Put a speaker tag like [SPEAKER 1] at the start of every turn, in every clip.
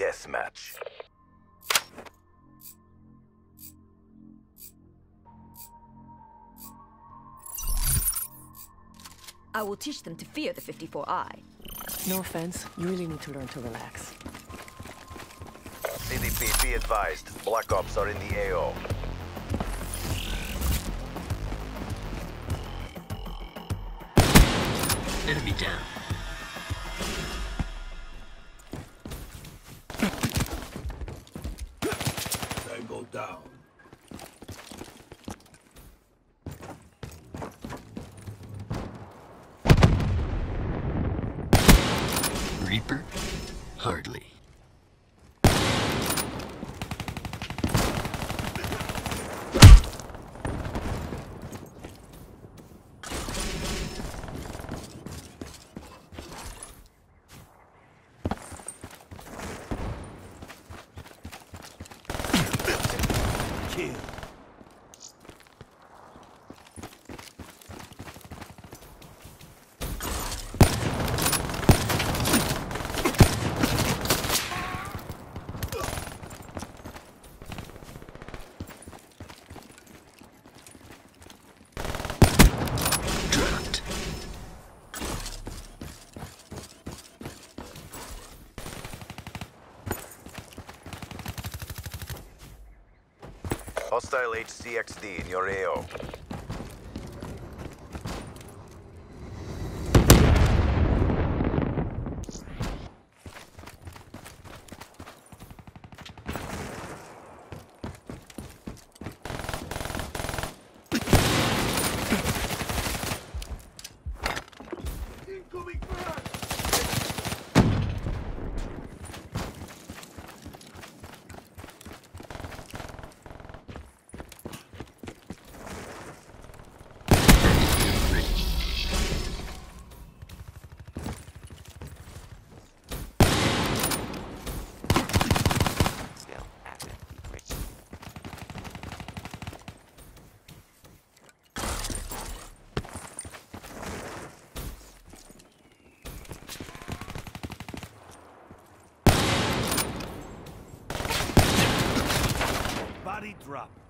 [SPEAKER 1] deathmatch.
[SPEAKER 2] I will teach them to fear the 54i.
[SPEAKER 3] No offense, you really need to learn to relax.
[SPEAKER 1] CDP, be advised. Black Ops are in the AO.
[SPEAKER 4] Enemy down.
[SPEAKER 5] Down.
[SPEAKER 4] Reaper? Hardly.
[SPEAKER 1] Hostile HCXD in your AO.
[SPEAKER 5] Body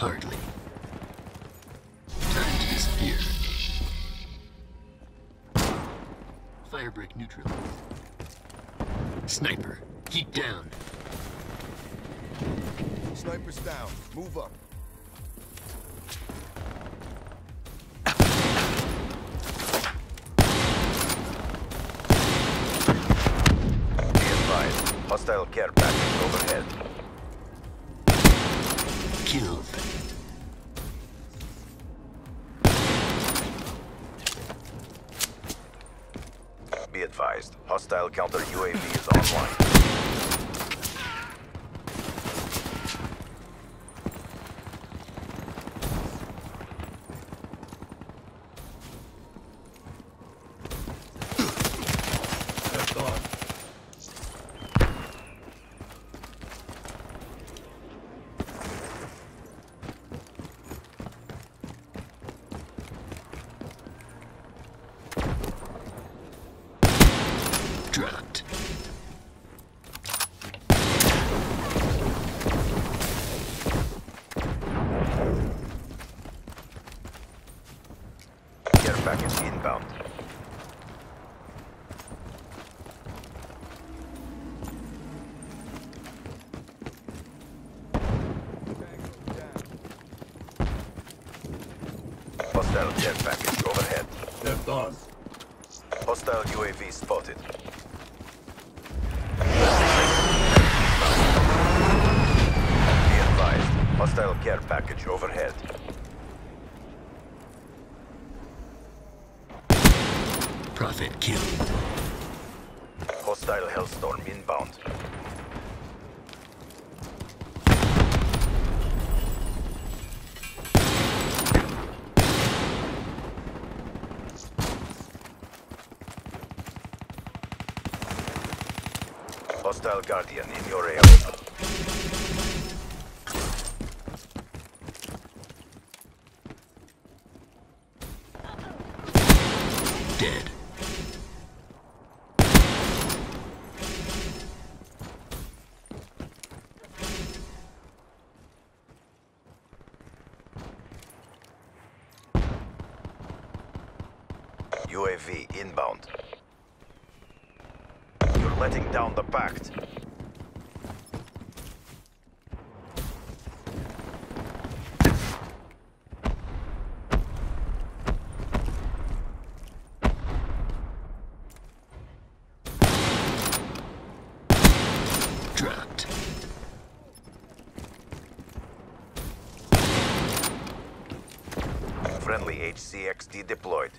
[SPEAKER 4] Hardly. Time to disappear. Firebreak neutral. Sniper, heat down.
[SPEAKER 6] Snipers down. Move up.
[SPEAKER 1] Hostile care package overhead. Advised, hostile counter UAV is online.
[SPEAKER 5] Left on.
[SPEAKER 4] Dropped.
[SPEAKER 1] Care package inbound. Hostile care package overhead.
[SPEAKER 5] Left on.
[SPEAKER 1] Hostile UAV spotted. Be advised, hostile care package overhead.
[SPEAKER 4] Prophet killed.
[SPEAKER 1] Hostile Hellstorm inbound. Hostile Guardian in your area.
[SPEAKER 4] Dead.
[SPEAKER 1] UAV inbound. Letting down the pact.
[SPEAKER 4] Dropped.
[SPEAKER 1] Friendly HCXD deployed.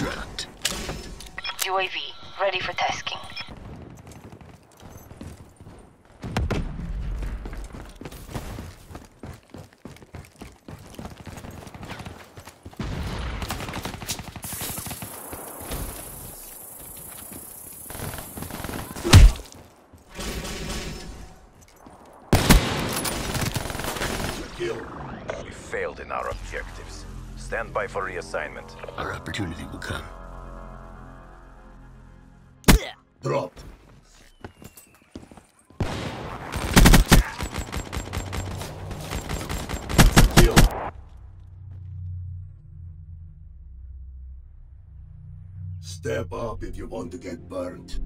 [SPEAKER 4] Dropped.
[SPEAKER 7] UAV, ready for tasking.
[SPEAKER 5] Kill.
[SPEAKER 1] We failed in our objectives. Stand by for reassignment.
[SPEAKER 4] Our opportunity will come.
[SPEAKER 5] Drop. Kill. Step up if you want to get burnt.